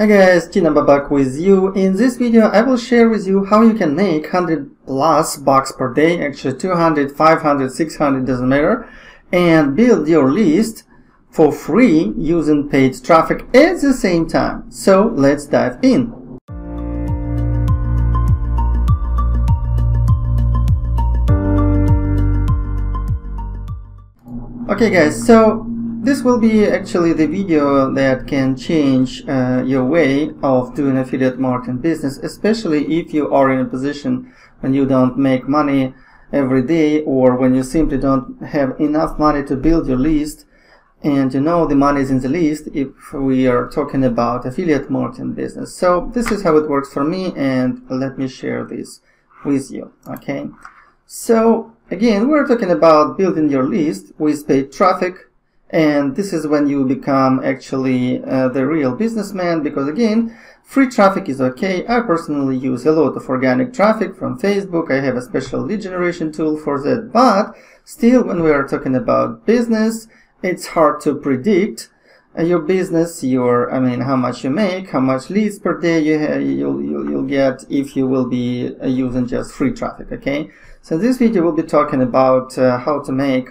Hi guys, Gina back with you. In this video I will share with you how you can make 100 plus bucks per day, actually 200, 500, 600, doesn't matter, and build your list for free using paid traffic at the same time. So let's dive in. Okay guys, so this will be actually the video that can change uh, your way of doing affiliate marketing business, especially if you are in a position when you don't make money every day or when you simply don't have enough money to build your list and you know the money is in the list if we are talking about affiliate marketing business. So this is how it works for me and let me share this with you. Okay. So again, we're talking about building your list with paid traffic and this is when you become actually uh, the real businessman because again free traffic is okay. I personally use a lot of organic traffic from facebook. I have a special lead generation tool for that. But still when we are talking about business it's hard to predict uh, your business your i mean how much you make how much leads per day you you'll, you'll, you'll get if you will be uh, using just free traffic okay? So this video will be talking about uh, how to make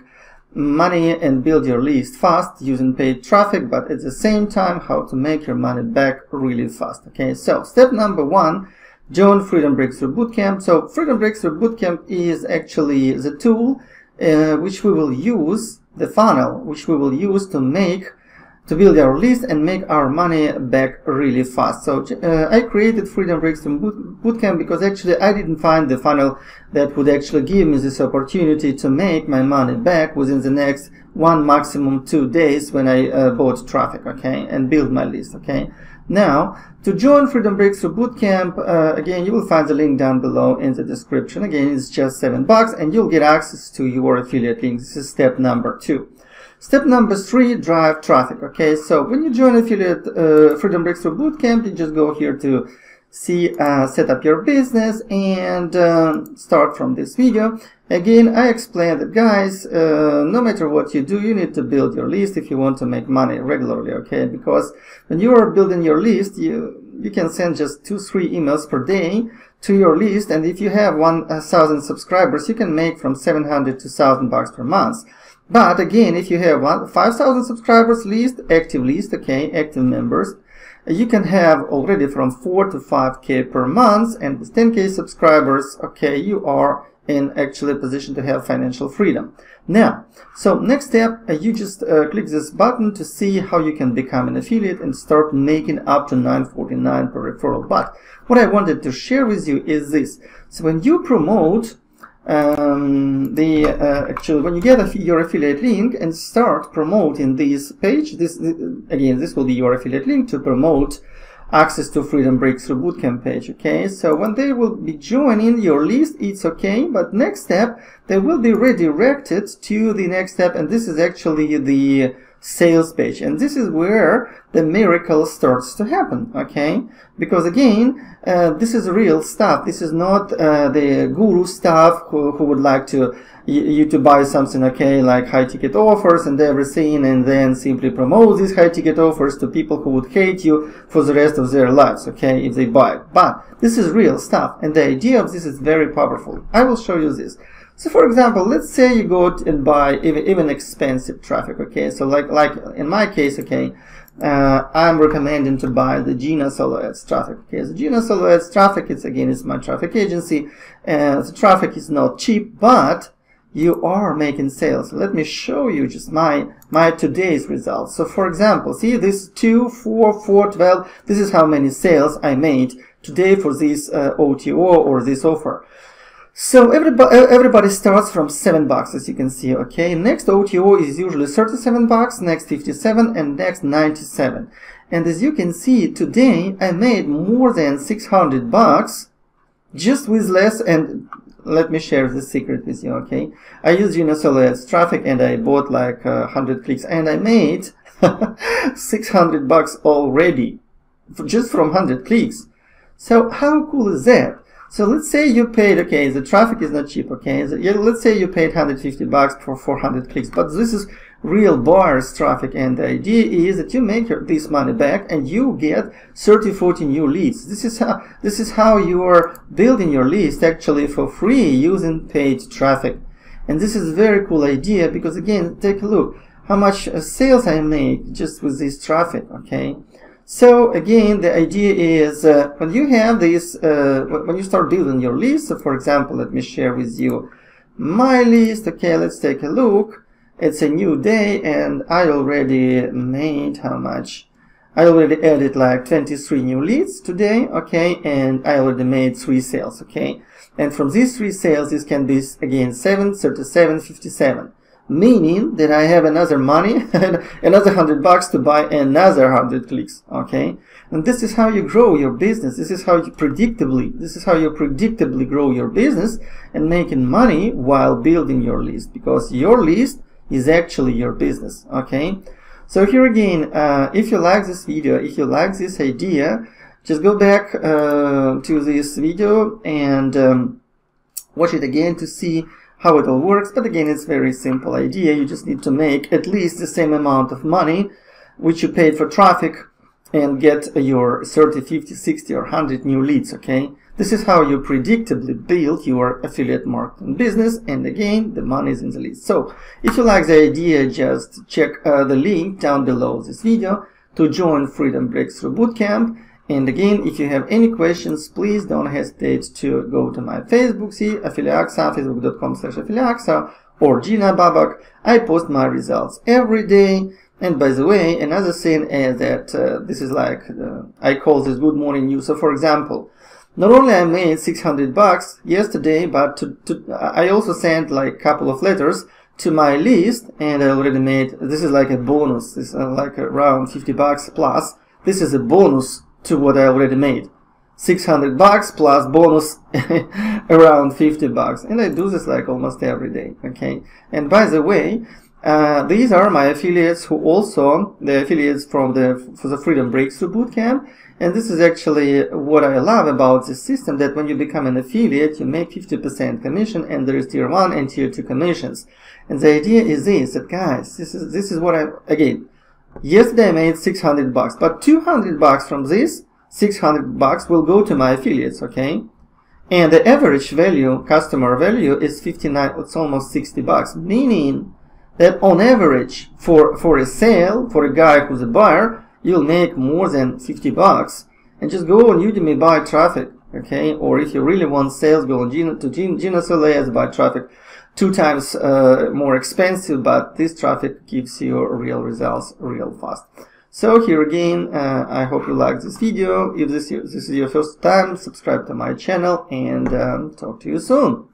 money and build your list fast using paid traffic, but at the same time, how to make your money back really fast. Okay, so step number one, join Freedom Breakthrough Bootcamp. So Freedom Breakthrough Bootcamp is actually the tool uh, which we will use, the funnel, which we will use to make to build our list and make our money back really fast. So uh, I created Freedom Breakthrough Boot Bootcamp because actually I didn't find the funnel that would actually give me this opportunity to make my money back within the next one maximum two days when I uh, bought traffic, okay, and build my list, okay. Now, to join Freedom Breakthrough Bootcamp, uh, again, you will find the link down below in the description. Again, it's just seven bucks and you'll get access to your affiliate link. This is step number two. Step number three, drive traffic. Okay, so when you join affiliate uh, Freedom Breakthrough Bootcamp, you just go here to see uh, set up your business and uh, start from this video. Again, I explained that guys, uh, no matter what you do, you need to build your list if you want to make money regularly, okay? Because when you are building your list, you, you can send just two, three emails per day to your list. And if you have 1,000 subscribers, you can make from 700 to 1,000 bucks per month. But again, if you have 5,000 subscribers list, active list, okay, active members, you can have already from 4 to 5k per month and with 10k subscribers, okay, you are in actually a position to have financial freedom. Now, so next step, uh, you just uh, click this button to see how you can become an affiliate and start making up to 949 per referral. But what I wanted to share with you is this. So when you promote um, the uh, actually when you get your affiliate link and start promoting this page this again this will be your affiliate link to promote access to freedom breakthrough bootcamp page okay? So when they will be joining your list it's okay but next step they will be redirected to the next step and this is actually the sales page. And this is where the miracle starts to happen okay? Because again uh, this is real stuff. This is not uh, the guru stuff who, who would like to you to buy something okay like high ticket offers and everything and then simply promote these high ticket offers to people who would hate you for the rest of their lives okay if they buy it. But this is real stuff and the idea of this is very powerful. I will show you this so for example, let's say you go and buy even, even expensive traffic, okay? So like, like in my case, okay, uh, I'm recommending to buy the Gina Solo Ads traffic. Okay, so Gina Solo Ads traffic, it's again, it's my traffic agency. The traffic is not cheap, but you are making sales. Let me show you just my, my today's results. So for example, see this 2, 4, 4, 12, this is how many sales I made today for this uh, OTO or this offer. So everybody, everybody starts from 7 bucks as you can see, okay? Next OTO is usually 37 bucks, next 57 and next 97. And as you can see, today I made more than 600 bucks just with less and let me share the secret with you, okay? I used Gina Solo Ads traffic and I bought like uh, 100 clicks and I made 600 bucks already just from 100 clicks. So how cool is that? So let's say you paid, okay, the traffic is not cheap, okay? So let's say you paid 150 bucks for 400 clicks, but this is real buyers traffic and the idea is that you make this money back and you get 30, 40 new leads. This is how, this is how you are building your list actually for free using paid traffic. And this is a very cool idea because again, take a look how much uh, sales I make just with this traffic, okay? So again, the idea is uh, when you have this, uh, when you start building your list, so for example, let me share with you my list. Okay, let's take a look. It's a new day and I already made how much? I already added like 23 new leads today, okay, and I already made three sales, okay. And from these three sales, this can be again 7, 37, 57 meaning that I have another money, another hundred bucks to buy another hundred clicks. Okay, and this is how you grow your business. This is how you predictably, this is how you predictably grow your business and making money while building your list because your list is actually your business. Okay, so here again, uh, if you like this video, if you like this idea, just go back uh, to this video and um, watch it again to see how it all works, but again, it's very simple idea. You just need to make at least the same amount of money which you paid for traffic and get your 30, 50, 60 or 100 new leads, okay? This is how you predictably build your affiliate marketing business. And again, the money is in the list. So if you like the idea, just check uh, the link down below this video to join Freedom Breakthrough Bootcamp and again, if you have any questions, please don't hesitate to go to my Facebook, see Affiliaxa, facebook.com slash Affiliaxa, or Gina Babak. I post my results every day. And by the way, another thing is that uh, this is like, uh, I call this good morning news. So for example, not only I made 600 bucks yesterday, but to, to, I also sent like a couple of letters to my list and I already made, this is like a bonus. This is like around 50 bucks plus. This is a bonus to what I already made. 600 bucks plus bonus around 50 bucks. And I do this like almost every day. Okay. And by the way, uh, these are my affiliates who also, the affiliates from the, for the Freedom Breakthrough Bootcamp. And this is actually what I love about this system, that when you become an affiliate, you make 50% commission and there is tier 1 and tier 2 commissions. And the idea is this, that guys, this is, this is what I, again, Yesterday I made 600 bucks, but 200 bucks from this 600 bucks will go to my affiliates, okay? And the average value, customer value is 59, it's almost 60 bucks, meaning that on average for, for a sale, for a guy who's a buyer, you'll make more than 50 bucks. And just go on Udimi, buy traffic, okay? Or if you really want sales, go on to Gina, Gina Solo Ads, buy traffic two times uh, more expensive, but this traffic gives you real results real fast. So here again, uh, I hope you like this video. If this, this is your first time, subscribe to my channel and um, talk to you soon.